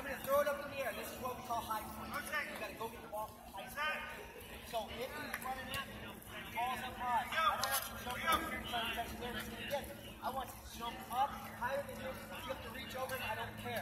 I'm going to throw it up in the air. This is what we call high point. You got to go get the ball from high point. So if he's running at me, ball's up high. I don't want you to jump up here and try to catch clearance to get. I want to jump up higher than this. You have to reach over and I don't care.